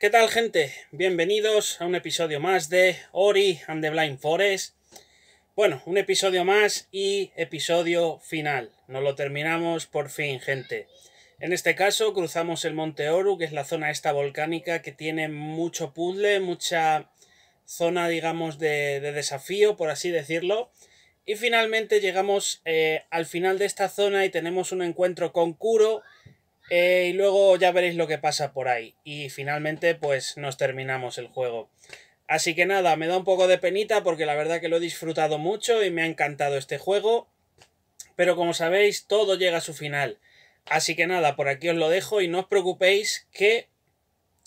¿Qué tal gente? Bienvenidos a un episodio más de Ori and the Blind Forest. Bueno, un episodio más y episodio final. Nos lo terminamos por fin, gente. En este caso cruzamos el Monte Oru, que es la zona esta volcánica que tiene mucho puzzle, mucha zona, digamos, de, desafío, por así decirlo. Y finalmente llegamos eh, al final de esta zona y tenemos un encuentro con Kuro. Eh, y luego ya veréis lo que pasa por ahí. Y finalmente, pues nos terminamos el juego. Así que nada, me da un poco de penita porque la verdad que lo he disfrutado mucho y me ha encantado este juego. Pero como sabéis, todo llega a su final. Así que nada, por aquí os lo dejo y no os preocupéis que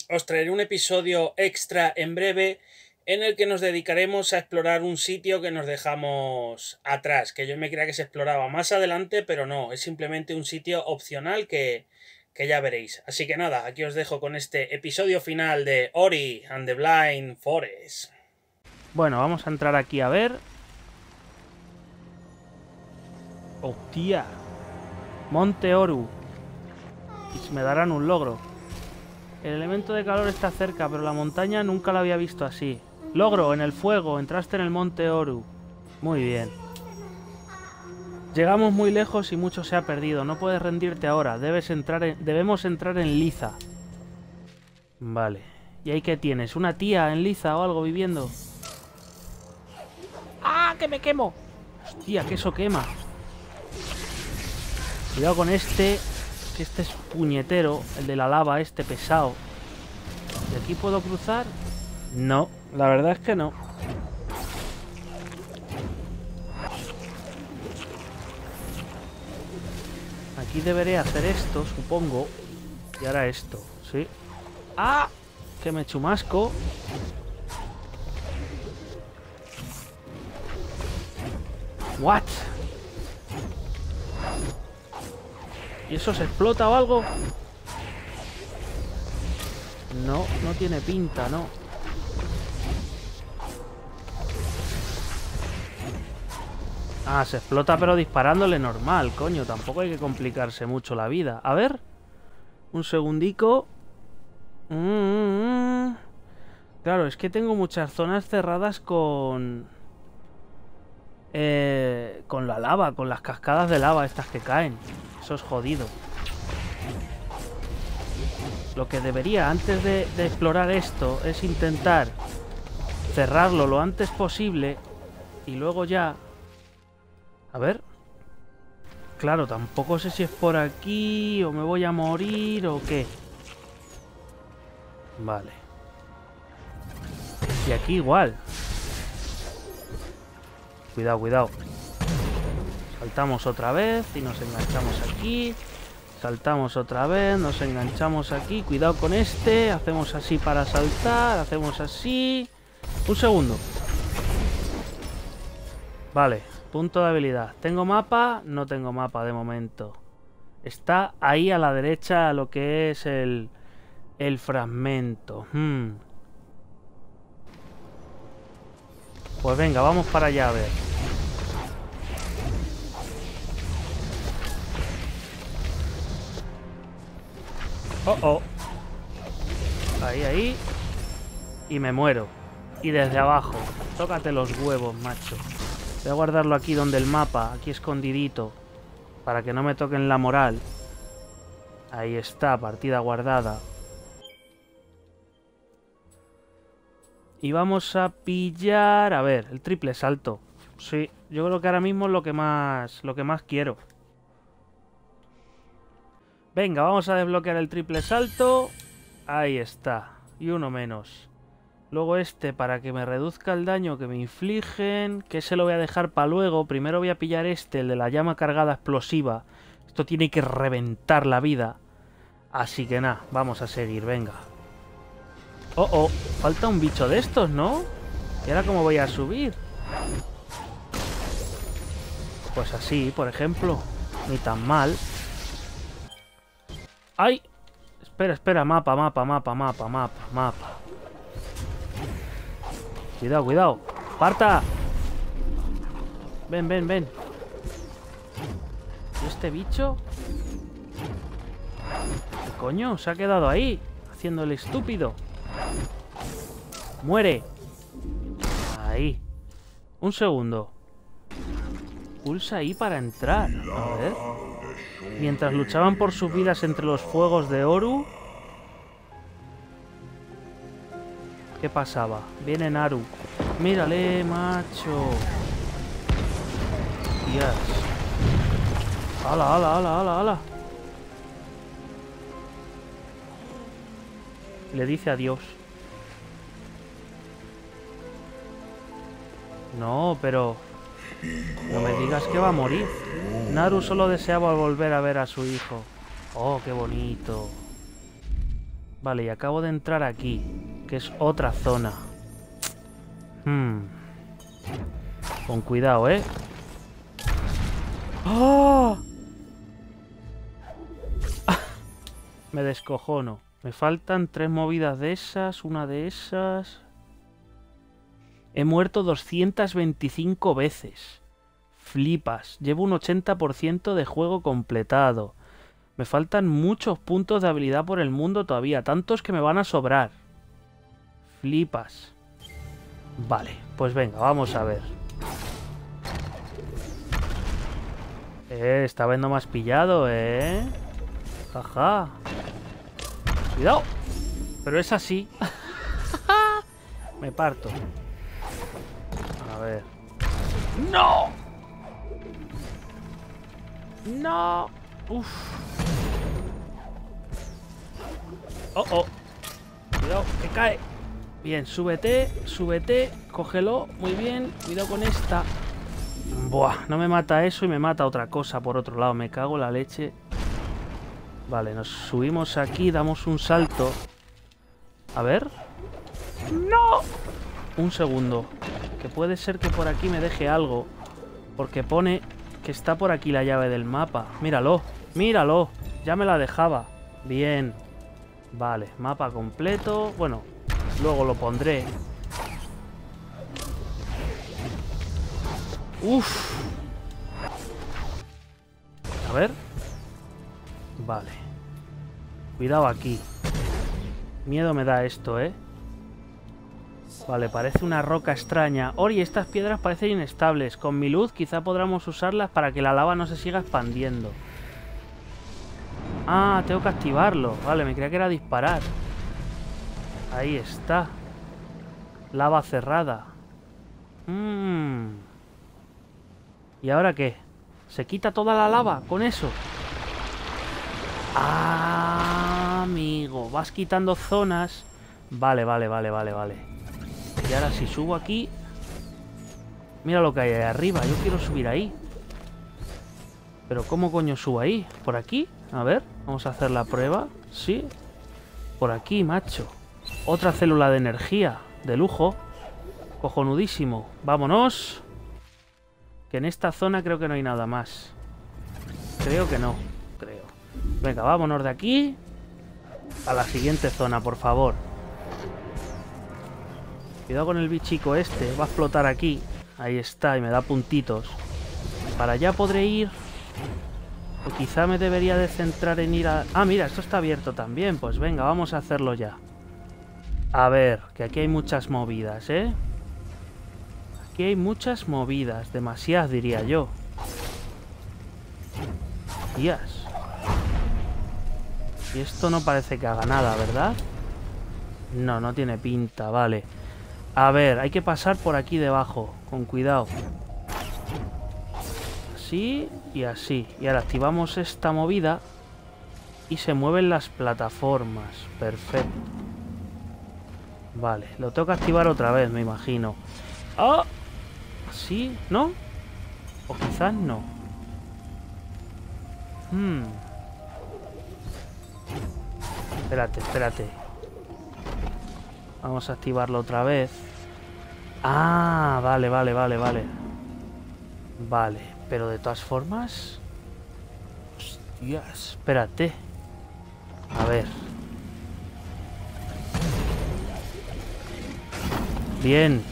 os traeré un episodio extra en breve en el que nos dedicaremos a explorar un sitio que nos dejamos atrás, que yo me creía que se exploraba más adelante, pero no, es simplemente un sitio opcional que, que ya veréis. Así que nada, aquí os dejo con este episodio final de Ori and the Blind Forest. Bueno, vamos a entrar aquí a ver. ¡Hostia! Monte Oru. Y me darán un logro. El elemento de calor está cerca, pero la montaña nunca la había visto así. Logro, en el fuego, entraste en el monte Oru. Muy bien. Llegamos muy lejos y mucho se ha perdido. No puedes rendirte ahora. Debes entrar en... Debemos entrar en Liza. Vale. ¿Y ahí qué tienes? ¿Una tía en Liza o algo viviendo? ¡Ah, que me quemo! Hostia, que eso quema. Cuidado con este. Que este es puñetero. El de la lava, este pesado. ¿De aquí puedo cruzar? No. La verdad es que no. Aquí deberé hacer esto, supongo. Y ahora esto, ¿sí? ¡Ah! Que me chumasco. ¿What? ¿Y eso se explota o algo? No, no tiene pinta, no. Ah, se explota pero disparándole normal, coño. Tampoco hay que complicarse mucho la vida. A ver. Un segundico. Mm. Claro, es que tengo muchas zonas cerradas con... Eh, con la lava, con las cascadas de lava estas que caen. Eso es jodido. Lo que debería antes de explorar esto es intentar cerrarlo lo antes posible y luego ya a ver. Claro, tampoco sé si es por aquí o me voy a morir o qué. Vale. Y aquí igual. Cuidado, cuidado. Saltamos otra vez y nos enganchamos aquí. Saltamos otra vez, nos enganchamos aquí. Cuidado con este. Hacemos así para saltar. Hacemos así. Un segundo. Vale. Punto de habilidad. ¿Tengo mapa? No tengo mapa de momento. Está ahí a la derecha lo que es el, el fragmento. Hmm. Pues venga, vamos para allá a ver. Oh, oh. Ahí, ahí. Y me muero. Y desde abajo. Tócate los huevos, macho. Voy a guardarlo aquí donde el mapa, aquí escondidito, para que no me toquen la moral. Ahí está, partida guardada. Y vamos a pillar... A ver, el triple salto. Sí, yo creo que ahora mismo es lo que más, lo que más quiero. Venga, vamos a desbloquear el triple salto. Ahí está. Y uno menos. Luego este para que me reduzca el daño que me infligen. Que se lo voy a dejar para luego. Primero voy a pillar este, el de la llama cargada explosiva. Esto tiene que reventar la vida. Así que nada, vamos a seguir, venga. Oh, oh, falta un bicho de estos, ¿no? ¿Y ahora cómo voy a subir? Pues así, por ejemplo. Ni tan mal. ¡Ay! Espera, espera, mapa, mapa, mapa, mapa, mapa, mapa. Cuidado, cuidado. ¡Parta! Ven, ven, ven. ¿Y este bicho? ¿Qué coño? Se ha quedado ahí. Haciendo el estúpido. ¡Muere! Ahí. Un segundo. Pulsa ahí para entrar. A ver. Mientras luchaban por sus vidas entre los fuegos de Oru... ¿Qué pasaba? Viene Naru. Mírale, macho. Dios. ¡Hala, hala, hala, hala, hala! Le dice adiós. No, pero... No me digas que va a morir. Naru solo deseaba volver a ver a su hijo. Oh, qué bonito. Vale, y acabo de entrar aquí, que es otra zona. Hmm. Con cuidado, ¿eh? ¡Oh! Me descojono. Me faltan tres movidas de esas, una de esas... He muerto 225 veces. Flipas. Llevo un 80% de juego completado. Me faltan muchos puntos de habilidad por el mundo todavía. Tantos que me van a sobrar. Flipas. Vale, pues venga, vamos a ver. Eh, está viendo más pillado, ¿eh? Jaja. Cuidado. Pero es así. me parto. A ver. ¡No! ¡No! Uf. Oh, oh. Cuidado, que cae. Bien, súbete, súbete, cógelo, muy bien. Cuidado con esta. Buah, no me mata eso y me mata otra cosa por otro lado. Me cago la leche. Vale, nos subimos aquí, damos un salto. A ver. ¡No! Un segundo. Que puede ser que por aquí me deje algo. Porque pone que está por aquí la llave del mapa. Míralo, míralo. Ya me la dejaba. Bien. Vale, mapa completo. Bueno, luego lo pondré. Uf. A ver. Vale. Cuidado aquí. Miedo me da esto, ¿eh? Vale, parece una roca extraña. Ori, estas piedras parecen inestables. Con mi luz quizá podamos usarlas para que la lava no se siga expandiendo. Ah, tengo que activarlo. Vale, me creía que era disparar. Ahí está. Lava cerrada. Mmm. ¿Y ahora qué? ¿Se quita toda la lava con eso? Ah, amigo. Vas quitando zonas. Vale, vale, vale, vale, vale. Y ahora si subo aquí... Mira lo que hay ahí arriba. Yo quiero subir ahí. Pero ¿cómo coño subo ahí? ¿Por aquí? A ver, vamos a hacer la prueba. Sí. Por aquí, macho. Otra célula de energía. De lujo. Cojonudísimo. Vámonos. Que en esta zona creo que no hay nada más. Creo que no. Creo. Venga, vámonos de aquí. A la siguiente zona, por favor. Cuidado con el bichico este. Va a explotar aquí. Ahí está, y me da puntitos. Para allá podré ir. O quizá me debería de centrar en ir a... Ah, mira, esto está abierto también. Pues venga, vamos a hacerlo ya. A ver, que aquí hay muchas movidas, ¿eh? Aquí hay muchas movidas. Demasiadas, diría yo. Días. Y esto no parece que haga nada, ¿verdad? No, no tiene pinta, vale. A ver, hay que pasar por aquí debajo. Con cuidado. Así y así. Y ahora activamos esta movida. Y se mueven las plataformas. Perfecto. Vale, lo tengo que activar otra vez, me imagino. ¡Ah! ¿Sí? ¿No? O quizás no. Hmm. Espérate, espérate. Vamos a activarlo otra vez. Ah, vale, vale, vale, vale. Vale, pero de todas formas... Hostias, espérate. A ver. Bien.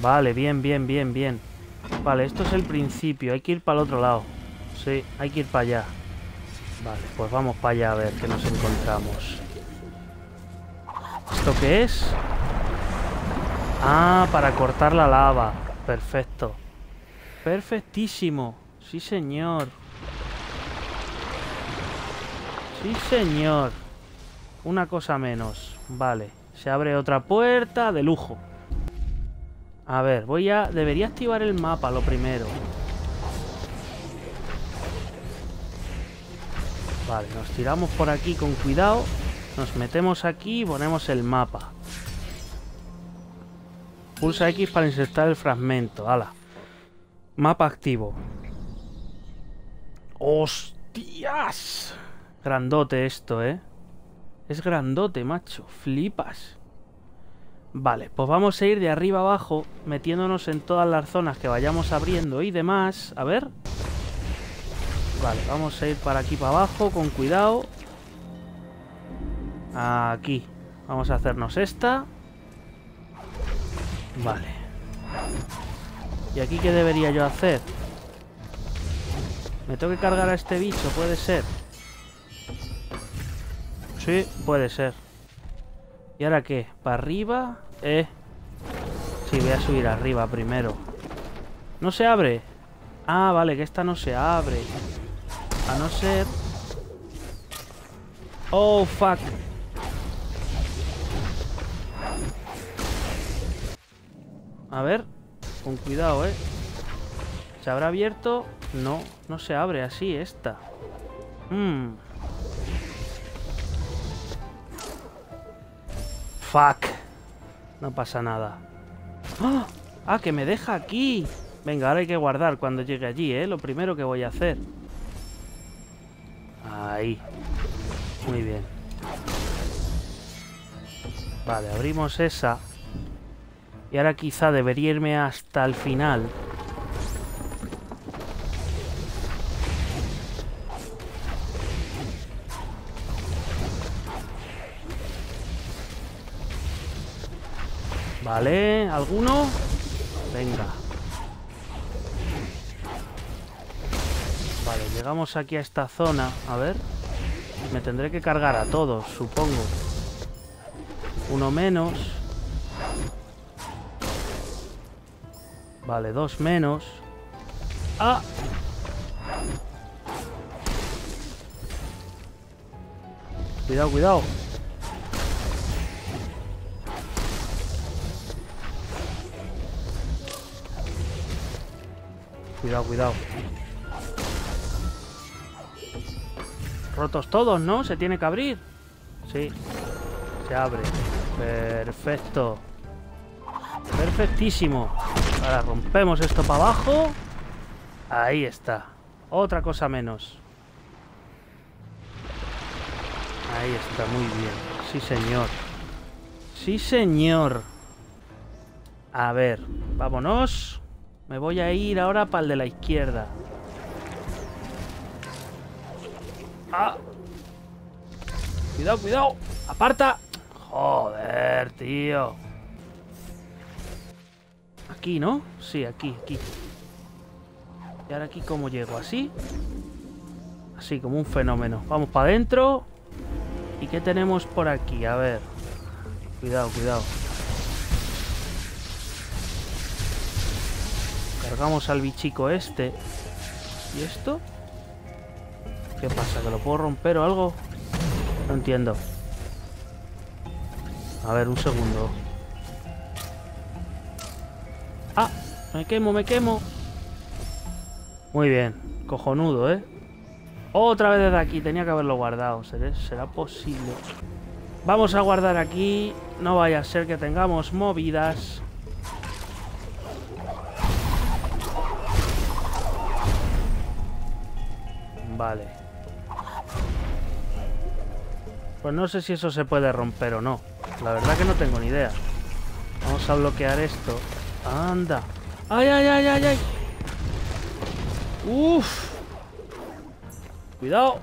Vale, bien, bien, bien, bien. Vale, esto es el principio. Hay que ir para el otro lado. Sí, hay que ir para allá. Vale, pues vamos para allá a ver qué nos encontramos. ¿Esto qué es? Ah, para cortar la lava. Perfecto. Perfectísimo. Sí, señor. Sí, señor. Una cosa menos. Vale. Se abre otra puerta de lujo. A ver, voy a... Debería activar el mapa lo primero. Vale, nos tiramos por aquí con cuidado. Nos metemos aquí y ponemos el mapa. Pulsa X para insertar el fragmento. ¡Hala! Mapa activo. ¡Hostias! Grandote esto, ¿eh? Es grandote, macho. Flipas. Vale, pues vamos a ir de arriba abajo, metiéndonos en todas las zonas que vayamos abriendo y demás. A ver. Vale, vamos a ir para aquí para abajo, con cuidado. Aquí. Vamos a hacernos esta. Vale. ¿Y aquí qué debería yo hacer? ¿Me tengo que cargar a este bicho? Puede ser. Sí, puede ser. ¿Y ahora qué? ¿Para arriba? Eh. Sí, voy a subir arriba primero. ¿No se abre? Ah, vale, que esta no se abre. A no ser... Oh, fuck. A ver. Con cuidado, ¿eh? ¿Se habrá abierto? No, no se abre así esta. Mmm. Fuck. No pasa nada. ¡Ah! ¡Ah! que me deja aquí! Venga, ahora hay que guardar cuando llegue allí, ¿eh? Lo primero que voy a hacer. Ahí. Muy bien. Vale, abrimos esa. Y ahora quizá debería irme hasta el final. Vale, ¿alguno? Venga. Vale, llegamos aquí a esta zona. A ver. Me tendré que cargar a todos, supongo. Uno menos. Vale, dos menos. ¡Ah! Cuidado, cuidado. Cuidado, cuidado. Rotos todos, ¿no? Se tiene que abrir. Sí. Se abre. Perfecto. Perfectísimo. Ahora rompemos esto para abajo. Ahí está. Otra cosa menos. Ahí está, muy bien. Sí, señor. Sí, señor. A ver, vámonos. Me voy a ir ahora para el de la izquierda. ¡Ah! Cuidado, cuidado. Aparta. Joder, tío. Aquí, ¿no? Sí, aquí, aquí. ¿Y ahora aquí cómo llego? ¿Así? Así, como un fenómeno. Vamos para adentro. ¿Y qué tenemos por aquí? A ver. Cuidado, cuidado. Cargamos al bichico este. ¿Y esto? ¿Qué pasa? ¿Que lo puedo romper o algo? No entiendo. A ver, un segundo. ¡Ah! Me quemo, me quemo. Muy bien. Cojonudo, ¿eh? Otra vez desde aquí. Tenía que haberlo guardado. ¿Será posible? Vamos a guardar aquí. No vaya a ser que tengamos movidas. Vale. Pues no sé si eso se puede romper o no. La verdad que no tengo ni idea. Vamos a bloquear esto. Anda. ¡Ay, ay, ay, ay, ay! ¡Uf! Cuidado.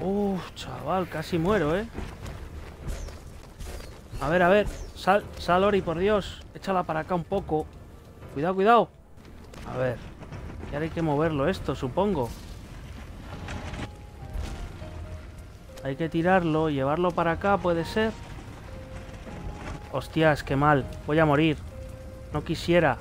Uf, chaval, casi muero, ¿eh? A ver, a ver. Sal, sal, Ori, por Dios. Échala para acá un poco. Cuidado, cuidado. A ver. Y ahora hay que moverlo esto, supongo. Hay que tirarlo, llevarlo para acá, puede ser. Hostias, qué mal. Voy a morir. No quisiera.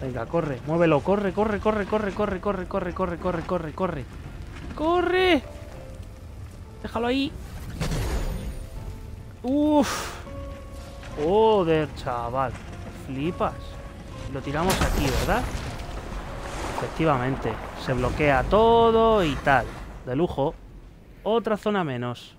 Venga, corre, muévelo, corre, corre, corre, corre, corre, corre, corre, corre, corre, corre, corre. ¡Corre! Déjalo ahí. Uf. Joder, chaval. Flipas. Lo tiramos aquí, ¿verdad? Efectivamente. Se bloquea todo y tal. De lujo. Otra zona menos.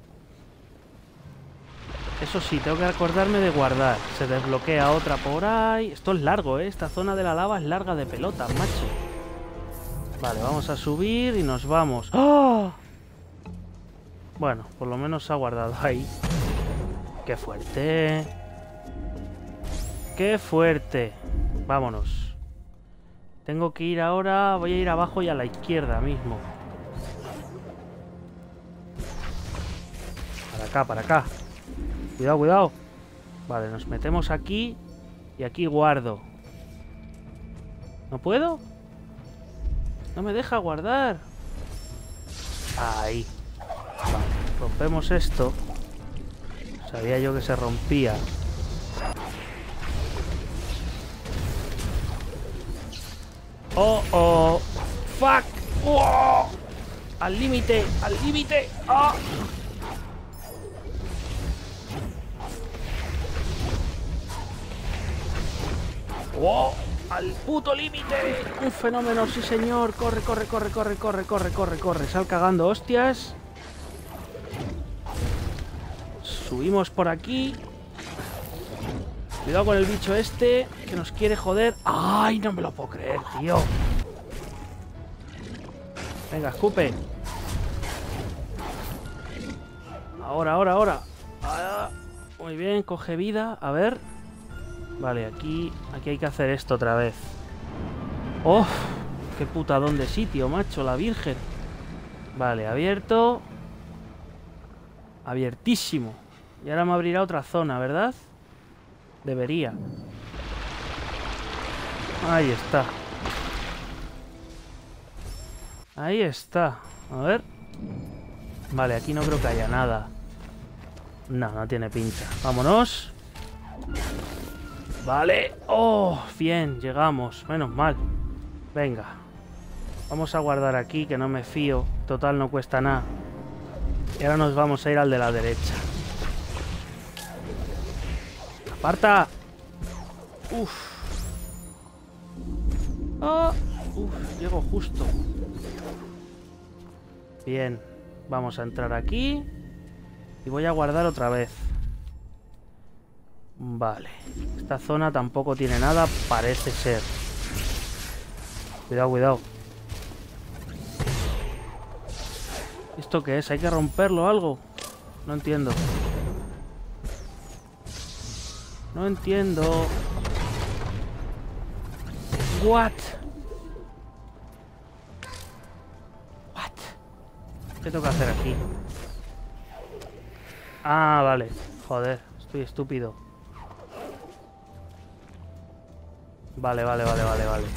Eso sí, tengo que acordarme de guardar. Se desbloquea otra por ahí. Esto es largo, ¿eh? Esta zona de la lava es larga de pelota, macho. Vale, vamos a subir y nos vamos. ¡Ah! Bueno, por lo menos se ha guardado ahí. ¡Qué fuerte! ¡Qué fuerte! Vámonos. Tengo que ir ahora... Voy a ir abajo y a la izquierda mismo. Para acá, para acá. Cuidado, cuidado. Vale, nos metemos aquí y aquí guardo. ¿No puedo? No me deja guardar. Ahí. Vale, rompemos esto. Sabía yo que se rompía. Oh, oh. Fuck. Oh. Al límite, al límite. Oh. ¡Oh! ¡Al puto límite! Un fenómeno, sí señor. Corre, corre, corre, corre, corre, corre, corre, corre. Sal cagando hostias. Subimos por aquí. Cuidado con el bicho este, que nos quiere joder. ¡Ay, no me lo puedo creer, tío! Venga, escupe. Ahora, ahora, ahora. Ah, muy bien, coge vida. A ver. Vale, aquí, aquí hay que hacer esto otra vez. ¡Oh! ¡Qué putadón de sitio, macho! La virgen. Vale, abierto. Abiertísimo. Y ahora me abrirá otra zona, ¿verdad? Debería. Ahí está. Ahí está. A ver. Vale, aquí no creo que haya nada. No, no tiene pinta. Vámonos. Vale. Oh, bien, llegamos. Menos mal. Venga. Vamos a guardar aquí, que no me fío. Total, no cuesta nada. Y ahora nos vamos a ir al de la derecha. ¡Aparta! Uf. Oh. Uf, llego justo. Bien. Vamos a entrar aquí. Y voy a guardar otra vez. Vale. Esta zona tampoco tiene nada, parece ser. Cuidado, cuidado. ¿Esto qué es? ¿Hay que romperlo o algo? No entiendo. No entiendo. What? What? ¿Qué tengo que hacer aquí? Ah, vale. Joder, estoy estúpido. Vale, vale, vale, vale, vale.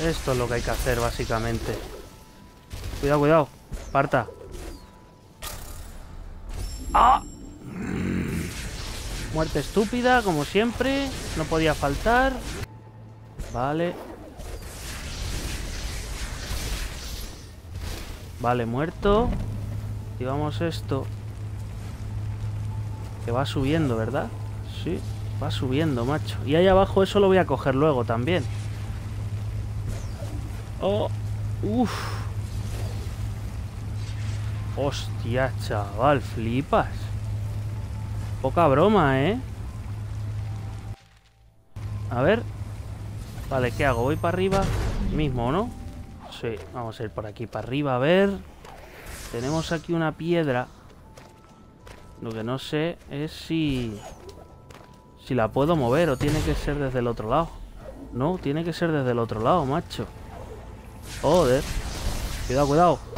Esto es lo que hay que hacer, básicamente. Cuidado, cuidado. Parta. Muerte estúpida, como siempre. No podía faltar. Vale. Vale, muerto. Y vamos esto. Que va subiendo, ¿verdad? Sí. Va subiendo, macho. Y ahí abajo eso lo voy a coger luego también. Oh, uff. Hostia, chaval, flipas. Poca broma, ¿eh? A ver. Vale, ¿qué hago? ¿Voy para arriba? Mismo, ¿no? Sí, vamos a ir por aquí para arriba, a ver. Tenemos aquí una piedra. Lo que no sé es si... Si la puedo mover o tiene que ser desde el otro lado. No, tiene que ser desde el otro lado, macho. Joder. Cuidado, cuidado.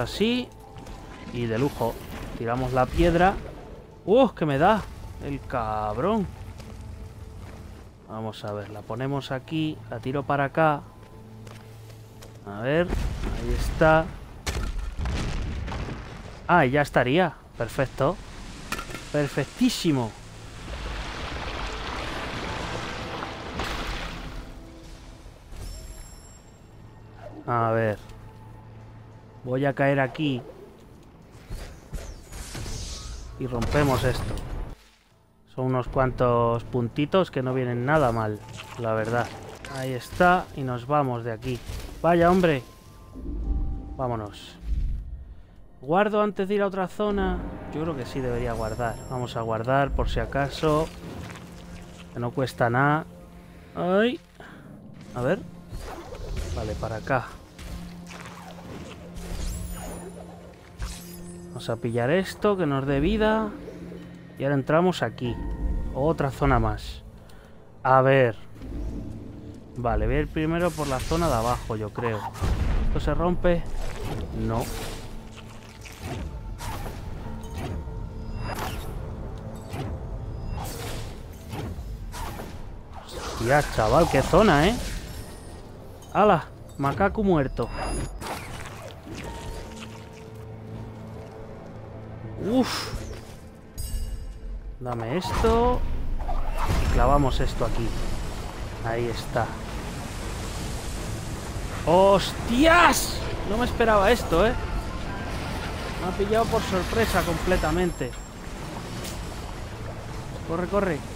Así. Y de lujo. Tiramos la piedra. ¡Uh! ¿Qué me da? El cabrón. Vamos a ver, la ponemos aquí, la tiro para acá. A ver, ahí está. Ah, ya estaría. Perfecto. Perfectísimo. A ver. Voy a caer aquí. Y rompemos esto. Son unos cuantos puntitos que no vienen nada mal, la verdad. Ahí está, y nos vamos de aquí. Vaya, hombre. Vámonos. ¿Guardo antes de ir a otra zona? Yo creo que sí debería guardar. Vamos a guardar por si acaso. Que no cuesta nada. Ay. A ver. Vale, para acá. Vamos a pillar esto que nos dé vida. Y ahora entramos aquí. Otra zona más. A ver. Vale, voy a ir primero por la zona de abajo, yo creo. ¿Esto se rompe? No. Hostia, chaval, qué zona, ¿eh? ¡Hala! Macaco muerto. Uf. Dame esto. Y clavamos esto aquí. Ahí está. ¡Hostias! No me esperaba esto, ¿eh? Me ha pillado por sorpresa completamente. Corre, corre.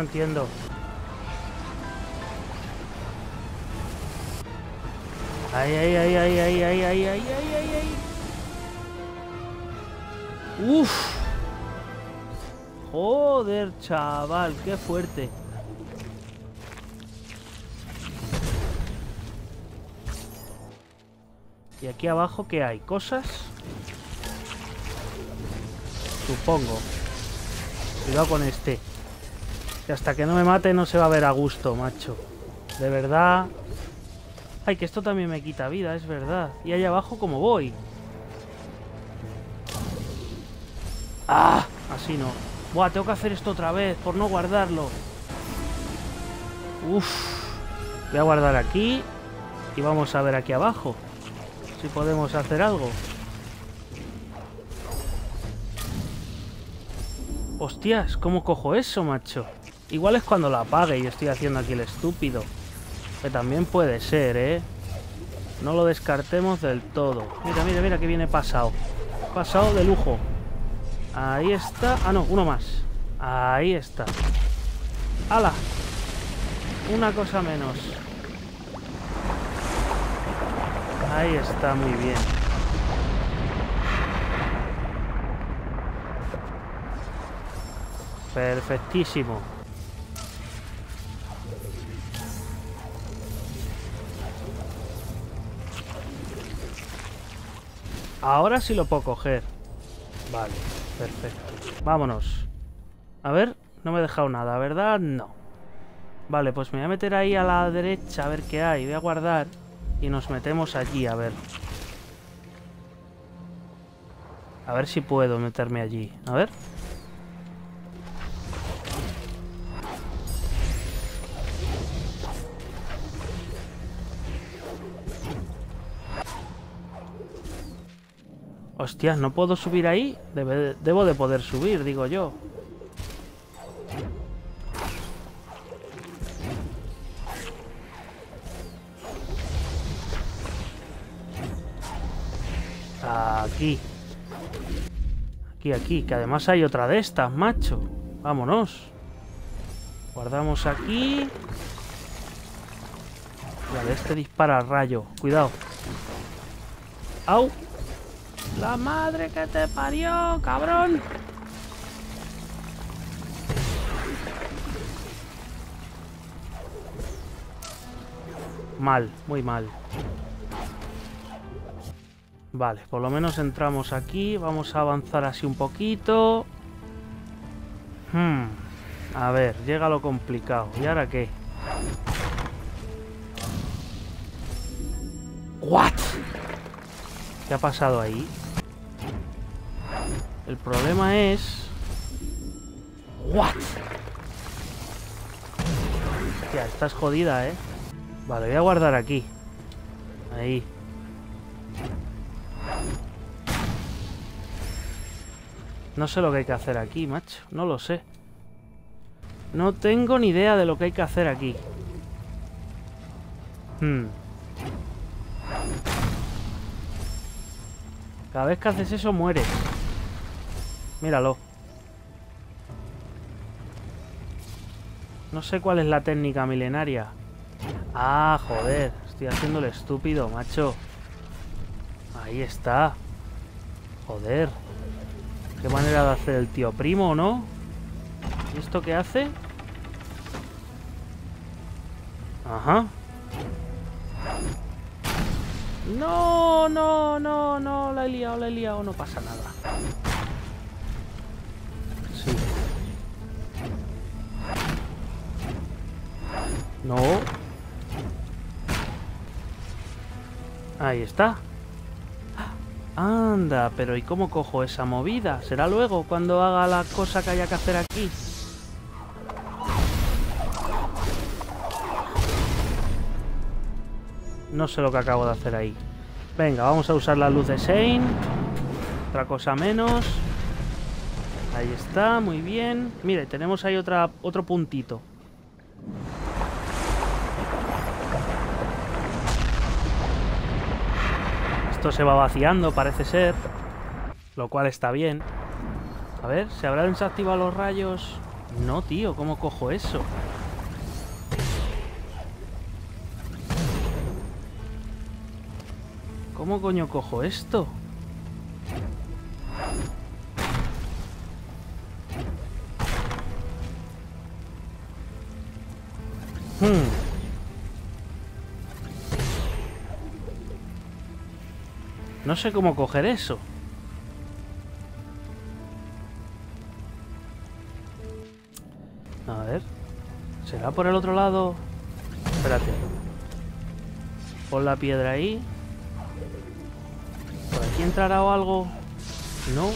Entiendo. Ay, ay, ay, ay, ay, ay, ay, ay, ay, ay, ay. Uf. Joder, chaval, qué fuerte. ¿Y aquí abajo qué hay? ¿Cosas? Supongo. Cuidado con este. Que hasta que no me mate no se va a ver a gusto, macho. De verdad. Ay, que esto también me quita vida, es verdad. Y ahí abajo, ¿cómo voy? ¡Ah! Así no. Buah, tengo que hacer esto otra vez por no guardarlo. Uf. Voy a guardar aquí. Y vamos a ver aquí abajo si podemos hacer algo. Hostias, ¿cómo cojo eso, macho? Igual es cuando la apague y estoy haciendo aquí el estúpido. Que también puede ser, ¿eh? No lo descartemos del todo. Mira, mira, mira que viene pasado. Pasado de lujo. Ahí está. Ah, no, uno más. Ahí está. ¡Hala! Una cosa menos. Ahí está, muy bien. Perfectísimo. Ahora sí lo puedo coger. Vale, perfecto. Vámonos. A ver, no me he dejado nada, ¿verdad? No. Vale, pues me voy a meter ahí a la derecha a ver qué hay. Voy a guardar. Y nos metemos allí, a ver. A ver si puedo meterme allí. A ver. Hostias, ¿no puedo subir ahí? debo de poder subir, digo yo. Aquí. Aquí, aquí. Que además hay otra de estas, macho. Vámonos. Guardamos aquí. Vale, este dispara rayo. Cuidado. ¡Au! ¡La madre que te parió, cabrón! Mal, muy mal. Vale, por lo menos entramos aquí. Vamos a avanzar así un poquito. Hmm. A ver, llega lo complicado. ¿Y ahora qué? ¿What? ¿Qué ha pasado ahí? El problema es... ¿What? Hostia, estás jodida, ¿eh? Vale, voy a guardar aquí. Ahí. No sé lo que hay que hacer aquí, macho. No lo sé. No tengo ni idea de lo que hay que hacer aquí. Hmm. Cada vez que haces eso, mueres. Míralo. No sé cuál es la técnica milenaria. Ah, joder. Estoy haciendo el estúpido, macho. Ahí está. Joder. Qué manera de hacer el tío primo, ¿no? ¿Y esto qué hace? Ajá. No, no, no, no, la he liado, la he liado, no pasa nada. No. Ahí está. Anda, pero ¿y cómo cojo esa movida? ¿Será luego cuando haga la cosa que haya que hacer aquí? No sé lo que acabo de hacer ahí. Venga, vamos a usar la luz de Shane. Otra cosa menos. Ahí está, muy bien. Mire, tenemos ahí otra, otro puntito. Esto se va vaciando, parece ser. Lo cual está bien. A ver, ¿se habrán desactivado los rayos? No, tío, ¿cómo cojo eso? ¿Cómo coño cojo esto? Sé cómo coger eso. A ver. ¿Será por el otro lado? Espérate. Pon la piedra ahí. ¿Por aquí entrará o algo? No.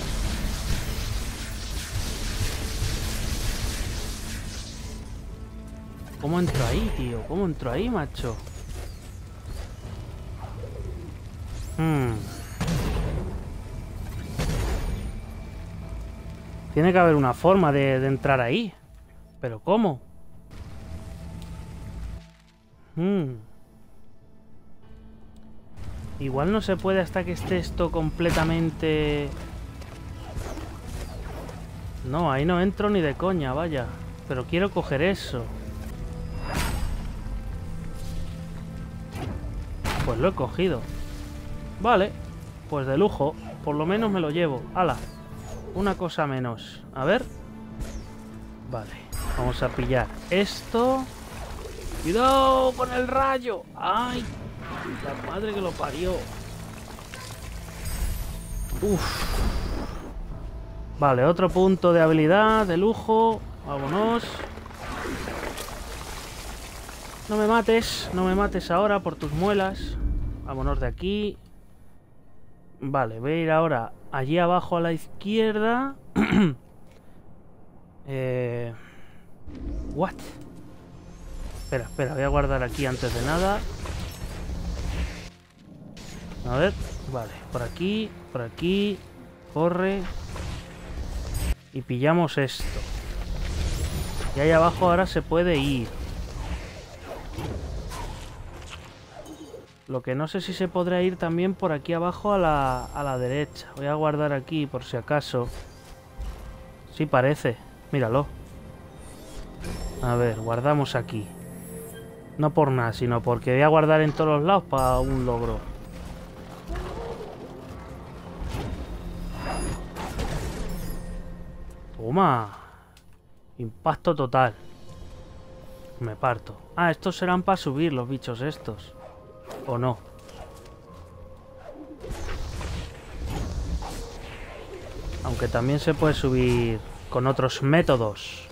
¿Cómo entro ahí, tío? ¿Cómo entro ahí, macho? Hmm. Tiene que haber una forma de, entrar ahí. ¿Pero cómo? Hmm. Igual no se puede hasta que esté esto completamente... No, ahí no entro ni de coña, vaya. Pero quiero coger eso. Pues lo he cogido. Vale, pues de lujo. Por lo menos me lo llevo. ¡Hala! Una cosa menos. A ver. Vale, vamos a pillar esto. ¡Cuidado con el rayo! ¡Ay! La madre que lo parió. Uf. Vale, otro punto de habilidad, de lujo. Vámonos. No me mates, no me mates ahora por tus muelas. Vámonos de aquí. Vale, voy a ir ahora allí abajo a la izquierda. eh... What? Espera, espera, voy a guardar aquí antes de nada. A ver, vale, por aquí, por aquí, corre. Y pillamos esto. Y ahí abajo ahora se puede ir. Lo que no sé si se podrá ir también por aquí abajo a la, a la derecha. Voy a guardar aquí por si acaso. Sí parece. Míralo. A ver, guardamos aquí. No por nada, sino porque voy a guardar en todos los lados para un logro. Toma. Impacto total. Me parto. Ah, estos serán para subir los bichos estos o no. Aunque también se puede subir con otros métodos.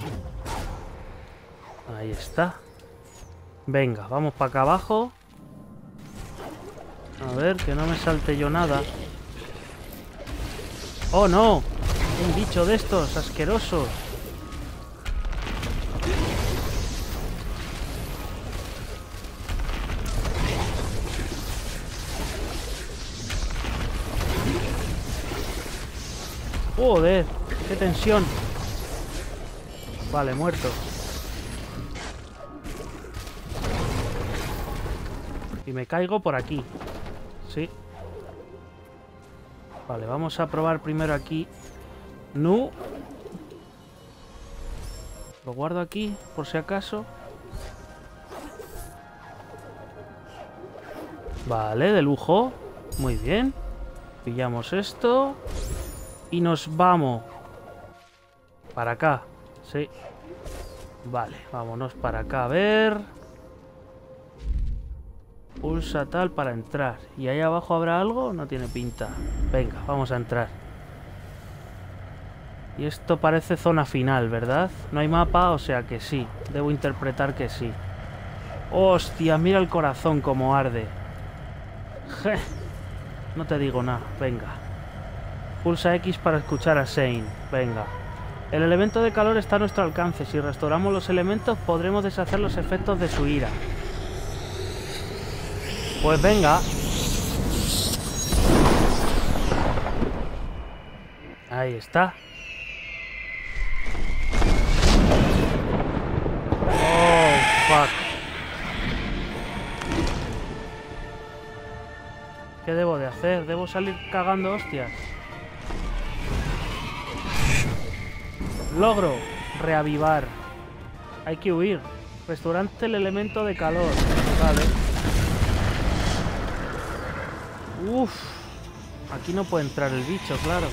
Ahí está. Venga, vamos para acá abajo. A ver, que no me salte yo nada. ¡Oh, no! Un bicho de estos, asquerosos. Joder, qué tensión. Vale, muerto. Y me caigo por aquí. Sí. Vale, vamos a probar primero aquí. No. Lo guardo aquí, por si acaso. Vale, de lujo. Muy bien. Pillamos esto. Y nos vamos. Para acá. Sí. Vale, vámonos para acá a ver. Pulsa tal para entrar. ¿Y ahí abajo habrá algo? No tiene pinta. Venga, vamos a entrar. Y esto parece zona final, ¿verdad? No hay mapa, o sea que sí. Debo interpretar que sí. ¡Hostia! Mira el corazón como arde. Je. No te digo nada. Venga. Pulsa X para escuchar a Shane. Venga. El elemento de calor está a nuestro alcance. Si restauramos los elementos, podremos deshacer los efectos de su ira. Pues venga. Ahí está. Oh, fuck. ¿Qué debo de hacer? ¿Debo salir cagando hostias? Logro reavivar. Hay que huir. Restaurante el elemento de calor. Vale. Uf. Aquí no puede entrar el bicho, claro.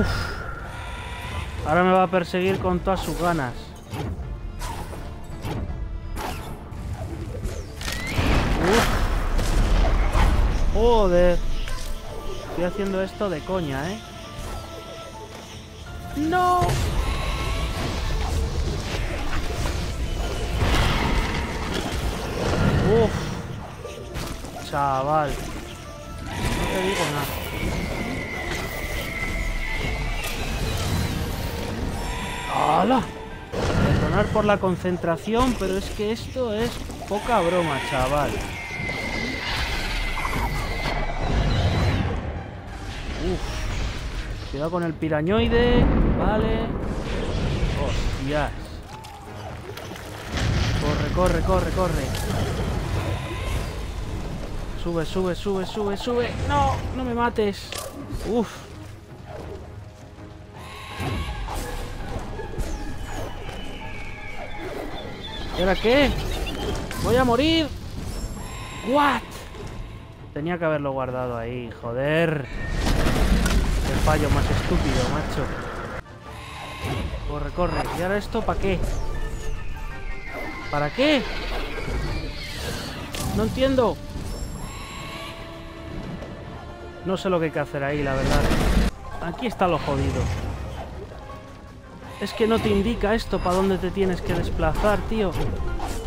Uf. Ahora me va a perseguir con todas sus ganas. Joder. Estoy haciendo esto de coña, ¿eh? ¡No! Uf. Chaval. No te digo nada. ¡Hala! Perdonar por la concentración, pero es que esto es poca broma, chaval. Cuidado con el pirañoide. Vale. Hostias. Corre, corre, corre, corre. Sube, sube, sube, sube, sube. No, no me mates. Uf. ¿Y ahora qué? Voy a morir. What? Tenía que haberlo guardado ahí, joder fallo más estúpido, macho. Corre, corre. ¿Y ahora esto para qué? ¿Para qué? No entiendo. No sé lo que hay que hacer ahí, la verdad. Aquí está lo jodido. Es que no te indica esto para dónde te tienes que desplazar, tío.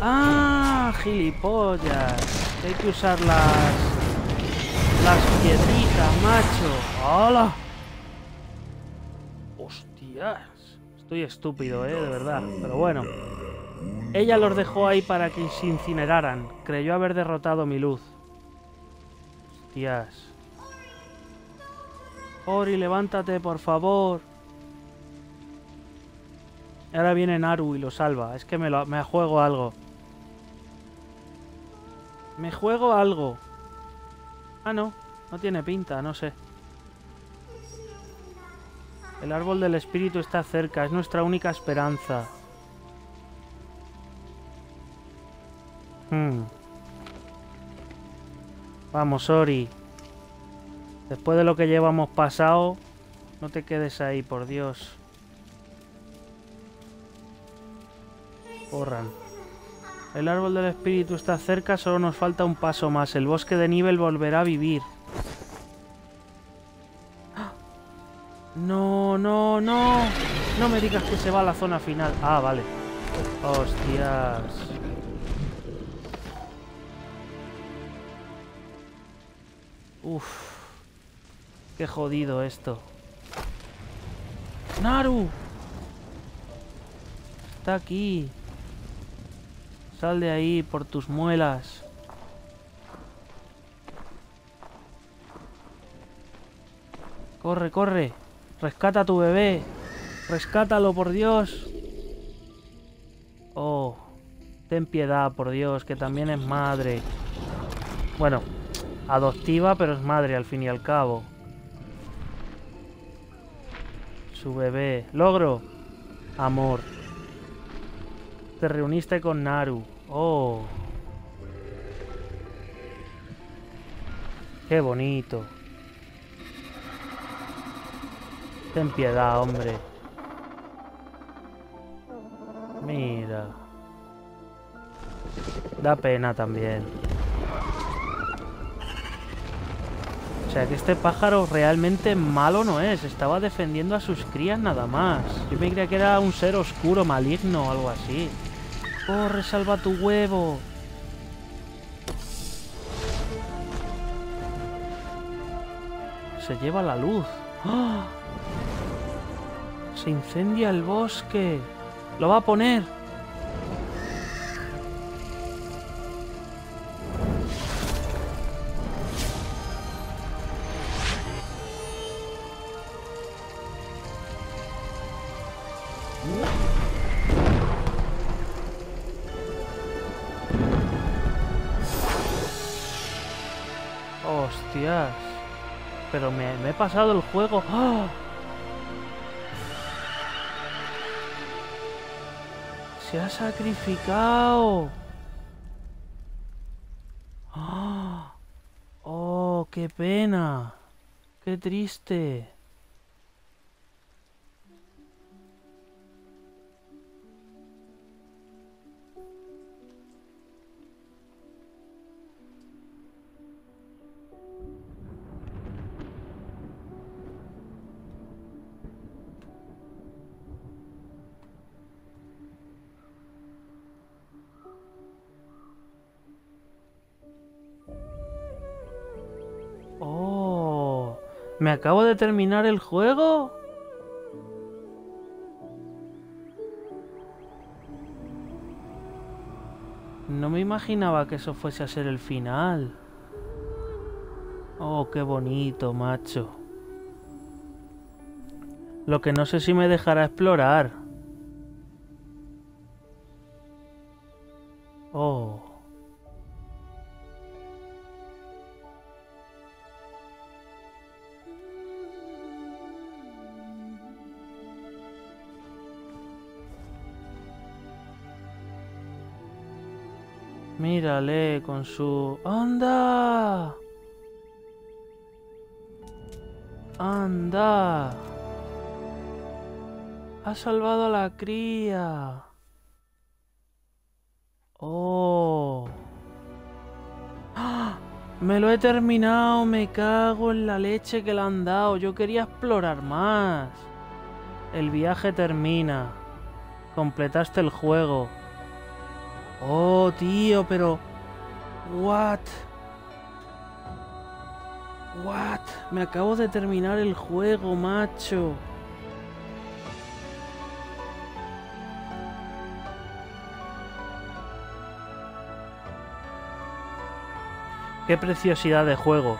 ¡Ah! ¡Gilipollas! Hay que usar las... Las piedritas, macho. ¡Hola! Estoy estúpido, ¿eh? De verdad. Pero bueno. Ella los dejó ahí para que se incineraran. Creyó haber derrotado mi luz. Hostias. Ori, levántate, por favor. Ahora viene Naru y lo salva. Es que me, lo, me juego algo. Me juego algo. Ah, no. No tiene pinta, no sé. El árbol del espíritu está cerca, es nuestra única esperanza. Hmm. Vamos, Ori. Después de lo que llevamos pasado, no te quedes ahí, por Dios. Corran. El árbol del espíritu está cerca, solo nos falta un paso más. El bosque de nivel volverá a vivir. ¡Ah! No, no, no. No me digas que se va a la zona final. Ah, vale. Hostias. Uf. Qué jodido esto. ¡Naru! Está aquí. Sal de ahí por tus muelas. Corre, corre. Rescata a tu bebé. Rescátalo, por Dios. Oh, ten piedad, por Dios, que también es madre. Bueno, adoptiva, pero es madre al fin y al cabo. Su bebé. Logro. Amor. Te reuniste con Naru. Oh. Qué bonito. Ten piedad, hombre. Mira. Da pena también. O sea que este pájaro realmente malo no es. Estaba defendiendo a sus crías nada más. Yo me creía que era un ser oscuro, maligno o algo así. Corre, salva tu huevo. Se lleva la luz. ¡Ah! Incendia el bosque. Lo va a poner. Hostias. Pero me, me he pasado el juego. ¡Ah! Se ha sacrificado. ¡Ah! Oh, qué pena. Qué triste. ¿Me acabo de terminar el juego? No me imaginaba que eso fuese a ser el final. Oh, qué bonito, macho. Lo que no sé si me dejará explorar. Con su... ¡Anda! ¡Anda! Ha salvado a la cría. ¡Oh! ¡Ah! Me lo he terminado, me cago en la leche que le han dado. Yo quería explorar más. El viaje termina. Completaste el juego. Oh, tío, pero... What? What? Me acabo de terminar el juego, macho. Qué preciosidad de juego.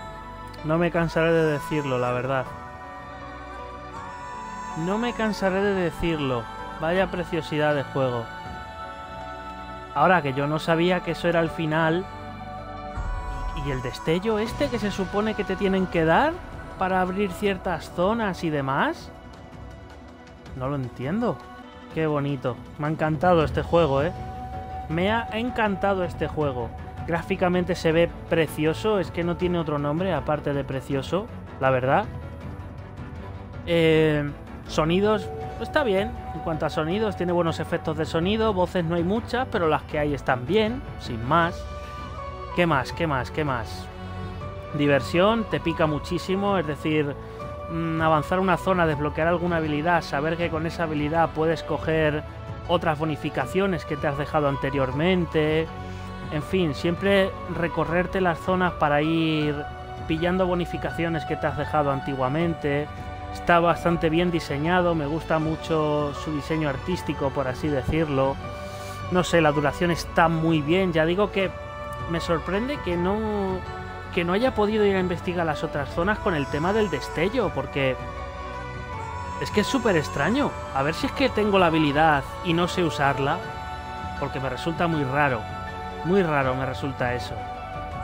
No me cansaré de decirlo, la verdad. No me cansaré de decirlo. Vaya preciosidad de juego. Ahora que yo no sabía que eso era el final. ¿Y el destello este que se supone que te tienen que dar para abrir ciertas zonas y demás? No lo entiendo. Qué bonito. Me ha encantado este juego, ¿eh? Me ha encantado este juego. Gráficamente se ve precioso. Es que no tiene otro nombre aparte de precioso, la verdad. Eh, sonidos está bien. En cuanto a sonidos, tiene buenos efectos de sonido, voces no hay muchas, pero las que hay están bien, sin más. ¿Qué más? ¿Qué más? ¿Qué más? Diversión, te pica muchísimo, es decir, mm, avanzar una zona, desbloquear alguna habilidad, saber que con esa habilidad puedes coger otras bonificaciones que te has dejado anteriormente. En fin, siempre recorrerte las zonas para ir pillando bonificaciones que te has dejado antiguamente. Está bastante bien diseñado, me gusta mucho su diseño artístico, por así decirlo. No sé, la duración está muy bien. Ya digo que me sorprende que no que no haya podido ir a investigar las otras zonas con el tema del destello, porque es que es súper extraño. A ver si es que tengo la habilidad y no sé usarla, porque me resulta muy raro. Muy raro me resulta eso.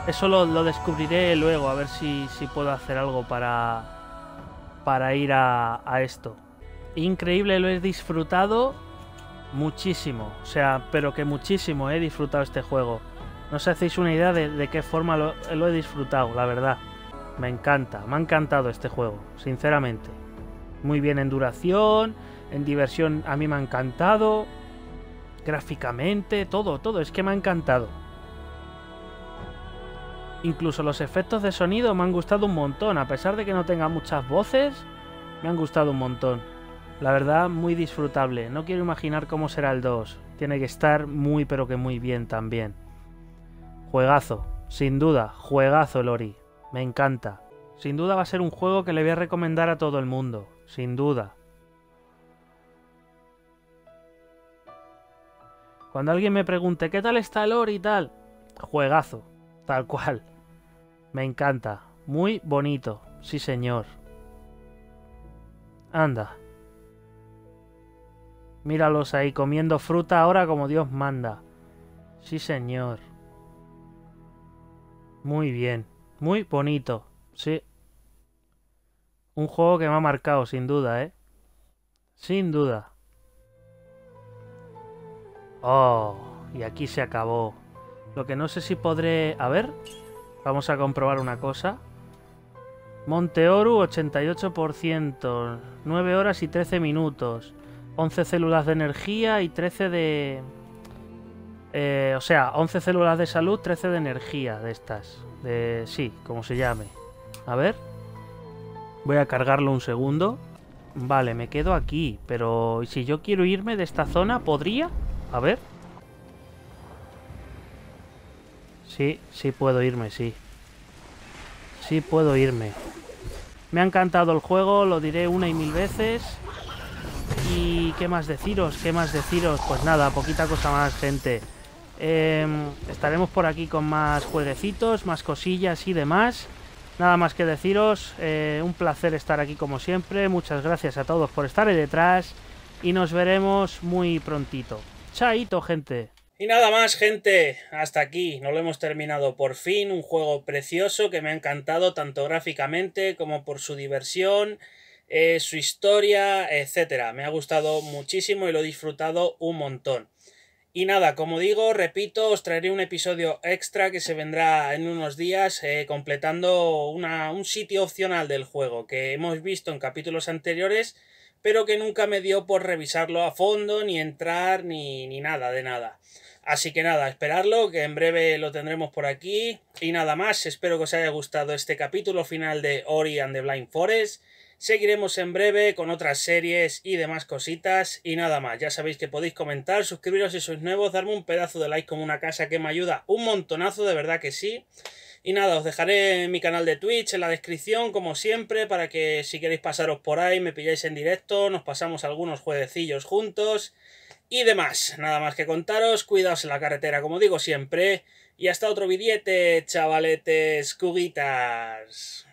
Eso lo, descubriré luego, a ver si, si, puedo hacer algo para, para ir a, a esto. Increíble, lo he disfrutado muchísimo. O sea, pero que muchísimo he disfrutado este juego. No os hacéis una idea de, qué forma lo, he disfrutado, la verdad. Me encanta, me ha encantado este juego, sinceramente. Muy bien en duración, en diversión a mí me ha encantado. Gráficamente, todo, todo, es que me ha encantado. Incluso los efectos de sonido me han gustado un montón, a pesar de que no tenga muchas voces, me han gustado un montón. La verdad, muy disfrutable. No quiero imaginar cómo será el 2. Tiene que estar muy pero que muy bien también. Juegazo, sin duda, juegazo Lori. Me encanta. Sin duda va a ser un juego que le voy a recomendar a todo el mundo, sin duda. Cuando alguien me pregunte qué tal está Lori y tal, juegazo, tal cual. Me encanta, muy bonito, sí señor. Anda. Míralos ahí comiendo fruta ahora como Dios manda. Sí señor. Muy bien. Muy bonito. Sí. Un juego que me ha marcado, sin duda, ¿eh? Sin duda. Oh, y aquí se acabó. Lo que no sé si podré... A ver. Vamos a comprobar una cosa. Monteoru, 88%. 9 horas y 13 minutos. 11 células de energía y 13 de... Eh, o sea, 11 células de salud, 13 de energía de estas. De, sí, como se llame. A ver. Voy a cargarlo un segundo. Vale, me quedo aquí. Pero si yo quiero irme de esta zona, ¿podría? A ver. Sí, sí puedo irme, sí. Sí puedo irme. Me ha encantado el juego, lo diré una y mil veces. Y qué más deciros, qué más deciros. Pues nada, poquita cosa más, gente. Em, estaremos por aquí con más jueguecitos, más cosillas y demás. Nada más que deciros, eh, un placer estar aquí como siempre. Muchas gracias a todos por estar ahí detrás y nos veremos muy prontito. Chaito, gente. Y nada más, gente. Hasta aquí. No lo hemos terminado por fin. Un juego precioso que me ha encantado tanto gráficamente como por su diversión, eh, su historia, etcétera. Me ha gustado muchísimo y lo he disfrutado un montón. Y nada, como digo, repito, os traeré un episodio extra que se vendrá en unos días eh, completando un sitio opcional del juego que hemos visto en capítulos anteriores, pero que nunca me dio por revisarlo a fondo, ni entrar, ni, ni nada de nada. Así que nada, esperarlo, que en breve lo tendremos por aquí. Y nada más, espero que os haya gustado este capítulo final de Ori and the Blind Forest. Seguiremos en breve con otras series y demás cositas y nada más. Ya sabéis que podéis comentar, suscribiros si sois nuevos, darme un pedazo de like como una casa que me ayuda un montonazo, de verdad que sí. Y nada, os dejaré mi canal de Twitch en la descripción, como siempre, para que si queréis pasaros por ahí, me pilláis en directo, nos pasamos algunos jueguecillos juntos y demás. Nada más que contaros, cuidaos en la carretera, como digo siempre. Y hasta otro billete, chavaletes, cuguitas.